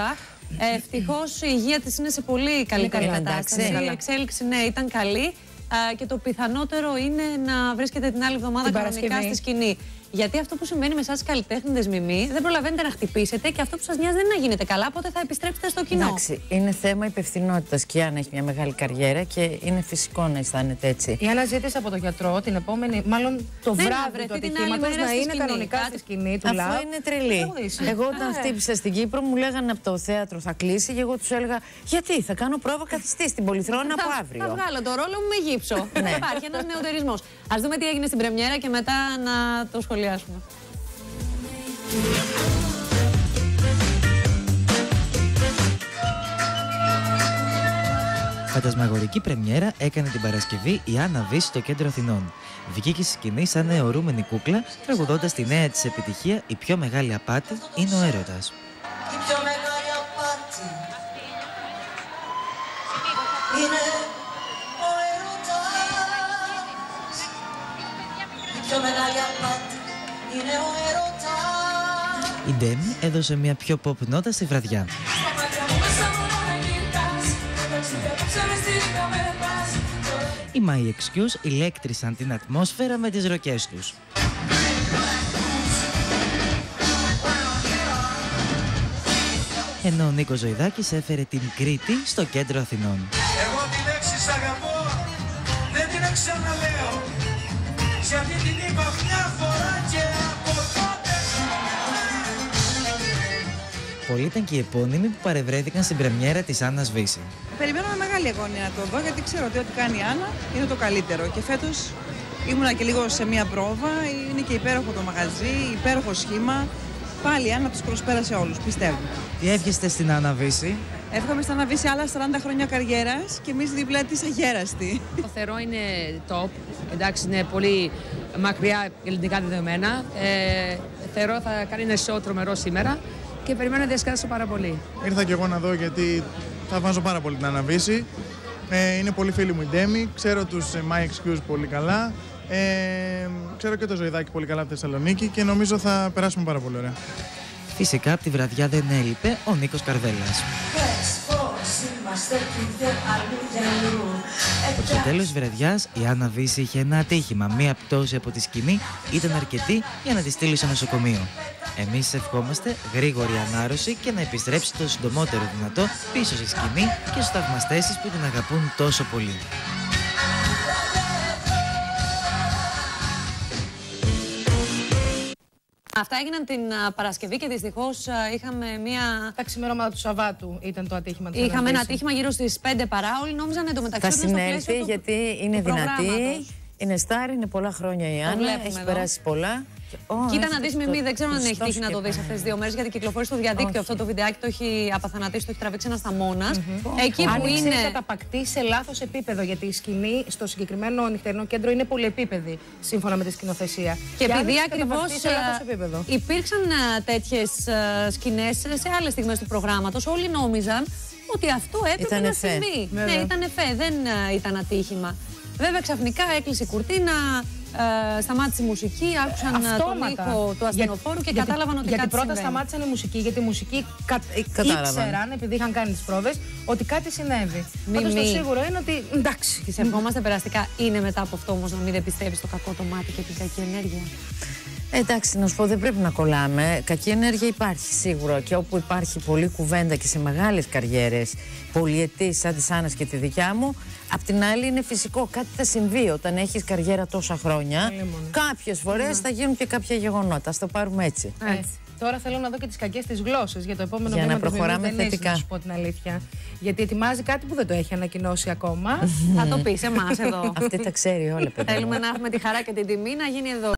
άκουσα. Ευτυχώς η υγεία της είναι σε πολύ καλύτερη καλά, κατάσταση. εντάξει. Η εξέλιξη, ναι, ήταν καλή. Α, και το πιθανότερο είναι να βρίσκεται την άλλη εβδομάδα Την κανονικά Παρασκευή. στη σκηνή. Γιατί αυτό που συμβαίνει με εσάς καλλιτέχνηδες μιμή, δεν προλαβαίνετε να χτυπήσετε και αυτό που σας νοιάζει δεν είναι να γίνετε καλά, οπότε θα επιστρέψετε στο κοινό. Εντάξει, είναι θέμα υπευθυνότητας και η Άννα έχει μια μεγάλη καριέρα και είναι φυσικό να αισθάνεται έτσι. Η Άννα ζήτησε από τον γιατρό την επόμενη, μάλλον το Ναι, να βράδυ βρεθεί του την άλλη ατυχήματος μέρα να στη είναι σκηνή. κανονικά Κάτι- στη σκηνή του Αφού Λαου. είναι τρελή. τραγουδήσει. Εγώ όταν Ε. χτύπησα στην Κύπρο μου λέγανε από το θέατρο θα κλείσει και εγώ τους έλεγα Γιατί θα κάνω πρόβα καθιστή στην Πολυθρόνα από Θα- αύριο. Θα βγάλω το ρόλο μου με γύψο. Ναι. Υπάρχει ένας νεοτερισμός. Α δούμε τι έγινε στην Πρεμιέρα και μετά να το σχολιάσουμε. Φαντασμαγορική πρεμιέρα έκανε την Παρασκευή η Άννα Βύση στο κέντρο Αθηνών. Βγήκε στη σκηνή σαν νεορούμενη κούκλα, τραγουδώντας τη νέα της επιτυχία Η πιο μεγάλη απάτη είναι ο έρωτας. Η πιο μεγάλη απάτη είναι πιο μεγάλη απάτη είναι ο ερωτάς. Η Ντέμι έδωσε μια πιο pop νότα στη βραδιά. Οι My Excuse ηλέκτρισαν την ατμόσφαιρα με τις ροκές τους. Ενώ ο Νίκος Ζωηδάκης έφερε την Κρήτη στο κέντρο Αθηνών. Πολλοί ήταν και οι επώνυμοι που παρευρέθηκαν στην πρεμιέρα της Άννας Βύση. Περιμένω με μεγάλη αγωνία να το δω γιατί ξέρω ότι ό,τι κάνει η Άννα είναι το καλύτερο. Και φέτος ήμουνα και λίγο σε μία πρόβα. Είναι και υπέροχο το μαγαζί, υπέροχο σχήμα. Πάλι η Άννα τους προσπέρασε όλους, πιστεύω. Τι εύχεστε στην Άννα Βύση; Εύχομαι στα να βήσει άλλα 40 χρόνια καριέρας και εμείς δίπλα της αγέραστη. Το θεωρώ είναι top. Εντάξει, είναι πολύ μακριά ελληνικά δεδομένα. Ε, θεωρώ θα κάνει ένα show τρομερό σήμερα και περιμένω να διασκεδάσω πάρα πολύ. Ήρθα και εγώ να δω γιατί θα βάζω πάρα πολύ την αναβίση. Ε, είναι πολύ φίλοι μου η Ντέμι, ξέρω τους ε, My Excuse πολύ καλά. Ε, ξέρω και το Ζωηδάκι πολύ καλά από τη Θεσσαλονίκη και νομίζω θα περάσουμε πάρα πολύ ωραία. Φυσικά από τη βραδιά δεν έλειπε ο Νίκος Καρδέλας. Πες πως είμαστε κι δεν αλλού για αλλού Στο τέλος της βραδιάς η Άννα Βύση είχε ένα ατύχημα. Μία πτώση από τη σκηνή ήταν αρκετή για να τη στείλει στο νοσοκομείο. Εμείς ευχόμαστε γρήγορη ανάρρωση και να επιστρέψει το συντομότερο δυνατό πίσω στη σκηνή και στους θαυμαστές της που την αγαπούν τόσο πολύ. Αυτά έγιναν την α, Παρασκευή και δυστυχώς είχαμε μία. Τα ξημερώματα του Σαββάτου ήταν το ατύχημα της Είχαμε ένα Άννας Βύση. ατύχημα γύρω στις 5 παρά. Όλοι νόμιζαν εντωμεταξύ Θα ότι είναι στο συνέλθει πλαίσιο του- γιατί είναι του δυνατή. Προγράμματος. Είναι στάρ, είναι πολλά χρόνια η Άννα, βλέπουμε έχει εδώ. περάσει πολλά. Και- Ω, Κοίτα έχει να δεις το- Μιμή, δεν ξέρω αν έχει Χριστός τύχει να και το δεις αυτές τις Παναγία. δύο μέρες γιατί κυκλοφορεί στο διαδίκτυο Όχι. αυτό το βιντεάκι. Το έχει απαθανατήσει, το έχει τραβήξει ένας σταμόνα. Εκεί που Άνοιξε είναι. καταπακτή σε λάθος επίπεδο, γιατί η σκηνή στο συγκεκριμένο νυχτερινό κέντρο είναι πολυεπίπεδη, σύμφωνα με τη σκηνοθεσία. Και επειδή άνοιξε ακριβώς καταπακτή σε λάθος επίπεδο. υπήρξαν τέτοιες σκηνές σε άλλες στιγμές του προγράμματος, όλοι νόμιζαν ότι αυτό έπρεπε Ήταν να εφέ. συμβεί. Βέβαια. Ναι, ήταν εφέ, δεν ε, ήταν ατύχημα. Βέβαια, ξαφνικά έκλεισε η κουρτίνα, ε, σταμάτησε η μουσική, άκουσαν ε, τον Αυτόματα. ήχο του ασθενοφόρου και Γιατί- κατάλαβαν ότι γιατί κάτι πρώτα συμβαίνει. σταμάτησαν η μουσική, γιατί η μουσική κα, ε, Κατάλαβαν. ήξεραν, επειδή είχαν κάνει τις πρόβες, ότι κάτι συνέβη. Μη, Πάντως το μη. σίγουρο είναι ότι εντάξει. Τη ευχόμαστε περαστικά. Είναι μετά από αυτό όμως να μην δεν πιστεύει στο κακό το μάτι και την κακή ενέργεια. Ε, Εντάξει, να σου πω, δεν πρέπει να κολλάμε. Κακή ενέργεια υπάρχει σίγουρα και όπου υπάρχει πολλή κουβέντα και σε μεγάλες καριέρες, πολυετής σαν της Άννας και τη δικιά μου, απ' την άλλη είναι φυσικό. Κάτι θα συμβεί όταν έχεις καριέρα τόσα χρόνια. Κάποιες φορές θα γίνουν και κάποια γεγονότα. Α το πάρουμε έτσι. Έτσι. Τώρα θέλω να δω και τις κακές της γλώσσες για το επόμενο Για βήμα να της προχωράμε Μιμή. Δεν έχει, θετικά. Να σου πω την αλήθεια. Γιατί ετοιμάζει κάτι που δεν το έχει ανακοινώσει ακόμα. Θα το πεις σε εμάς εδώ. Αυτή τα ξέρει όλα, παιδιά. Θέλουμε να έχουμε τη χαρά και την τιμή να γίνει εδώ.